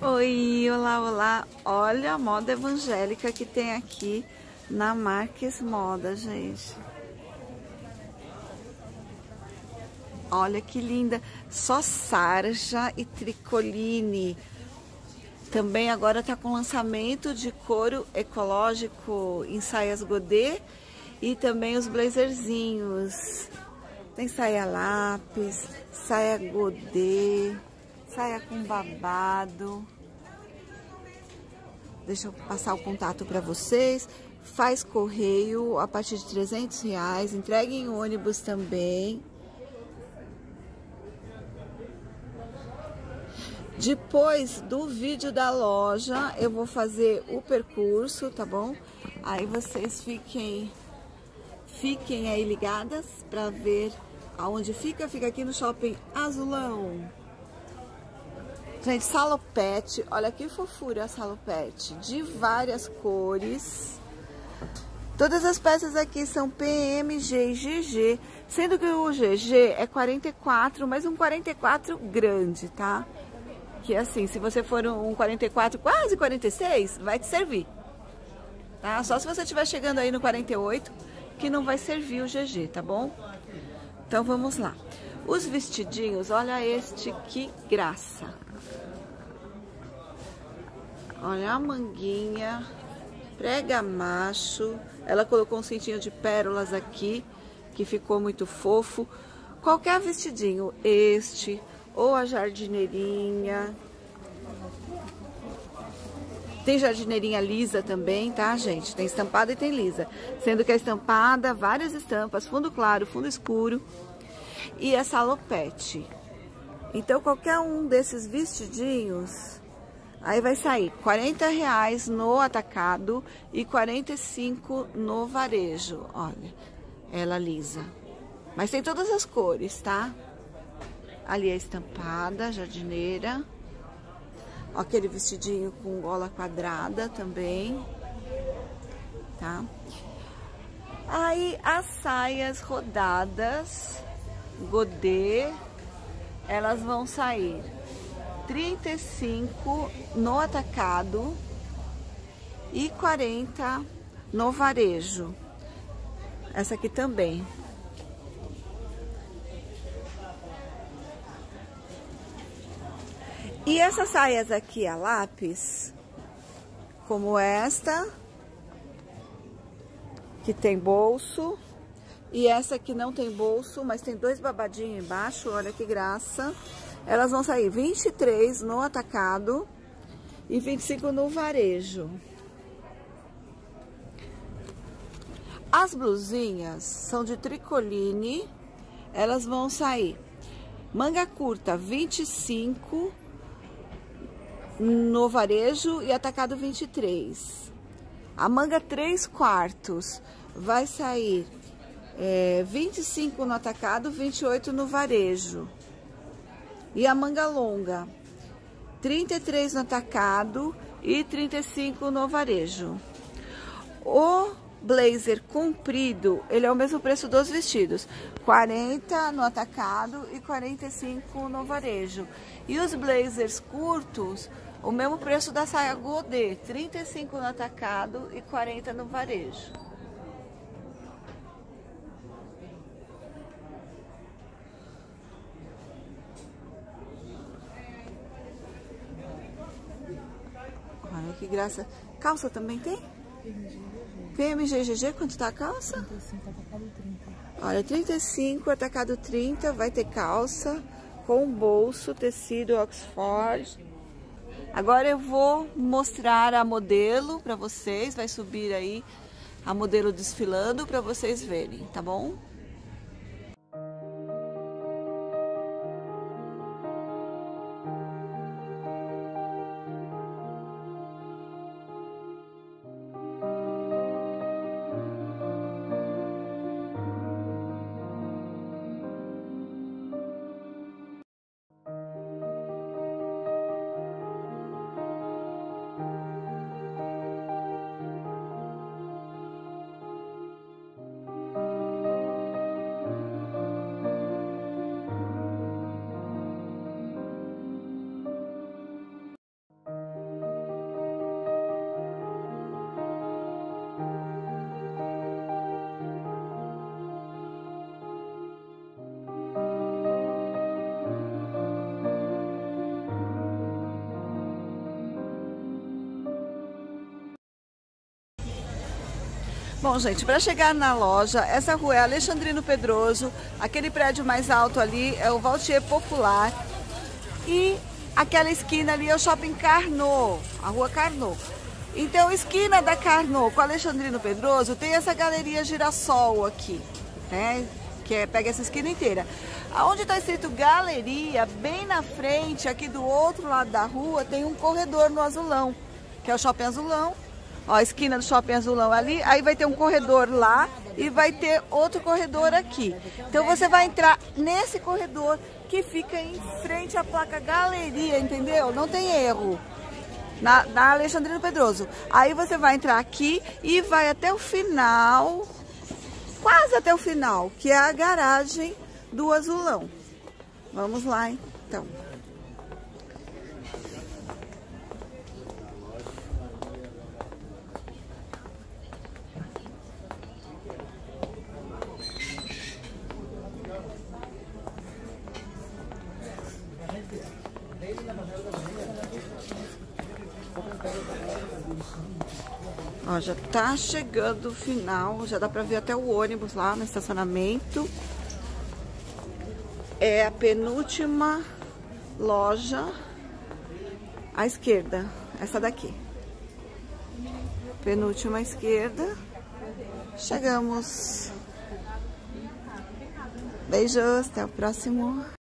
Oi, olá, olá. Olha a moda evangélica que tem aqui na Marques Moda, gente. Olha que linda. Só sarja e tricoline. Também agora tá com lançamento de couro ecológico em saias godê e também os blazerzinhos. Tem saia lápis, saia godê, saia com babado. Deixa eu passar o contato para vocês. Faz correio a partir de 300 reais, entrega em ônibus também. Depois do vídeo da loja, eu vou fazer o percurso, tá bom? Aí vocês fiquem, fiquem aí ligadas para ver aonde fica. Fica aqui no Shopping Azulão. Gente, salopete, olha que fofura a salopete, de várias cores. Todas as peças aqui são PMG e GG, sendo que o GG é 44, mas um 44 grande, tá? Que assim, se você for um 44, quase 46, vai te servir. Tá? Só se você estiver chegando aí no 48, que não vai servir o GG, tá bom? Então vamos lá. Os vestidinhos, olha este que graça. Olha a manguinha, prega macho. Ela colocou um cintinho de pérolas aqui, que ficou muito fofo. Qualquer vestidinho, este, ou a jardineirinha. Tem jardineirinha lisa também, tá, gente? Tem estampada e tem lisa. Sendo que a estampada, várias estampas, fundo claro, fundo escuro. E a salopete. Então, qualquer um desses vestidinhos Aí vai sair 40 reais no atacado e 45 no varejo. Olha, ela lisa. Mas tem todas as cores, tá? Ali é estampada, jardineira. Ó, aquele vestidinho com gola quadrada também. Tá? Aí as saias rodadas, godê, elas vão sair 35 no atacado e 40 no varejo. Essa aqui também. E essas saias aqui a lápis, como esta, que tem bolso, e essa que não tem bolso, mas tem dois babadinhos embaixo, olha que graça. Elas vão sair 23 no atacado e 25 no varejo. As blusinhas são de tricoline, elas vão sair manga curta 25 no varejo e atacado 23. A manga 3 quartos vai sair é, 25 no atacado, 28 no varejo. E a manga longa, 33 no atacado e 35 no varejo. O blazer comprido, ele é o mesmo preço dos vestidos, 40 no atacado e 45 no varejo. E os blazers curtos, o mesmo preço da saia godê, 35 no atacado e 40 no varejo. Graça. Calça também tem? PMGGG, quanto tá a calça? 35, atacado 30. Olha, 35, atacado 30, vai ter calça com bolso, tecido Oxford. Agora eu vou mostrar a modelo para vocês, vai subir aí a modelo desfilando para vocês verem, tá bom? Bom, gente, para chegar na loja, essa rua é Alexandrino Pedroso, aquele prédio mais alto ali é o Valtier Popular e aquela esquina ali é o Shopping Carnot, a rua Carnot. Então, esquina da Carnot com Alexandrino Pedroso, tem essa galeria Girassol aqui, né? Que é, pega essa esquina inteira. Aonde está escrito galeria, bem na frente, aqui do outro lado da rua, tem um corredor no Azulão, que é o Shopping Azulão. Ó, a esquina do Shopping Azulão ali, aí vai ter um corredor lá e vai ter outro corredor aqui. Então você vai entrar nesse corredor que fica em frente à placa galeria, entendeu? Não tem erro na, na Alexandrino Pedroso. Aí você vai entrar aqui e vai até o final, quase até o final, que é a garagem do Azulão. Vamos lá, então. Ó, já tá chegando o final, já dá pra ver até o ônibus lá no estacionamento. É a penúltima loja à esquerda, essa daqui. Penúltima à esquerda. Chegamos. Beijos, até o próximo.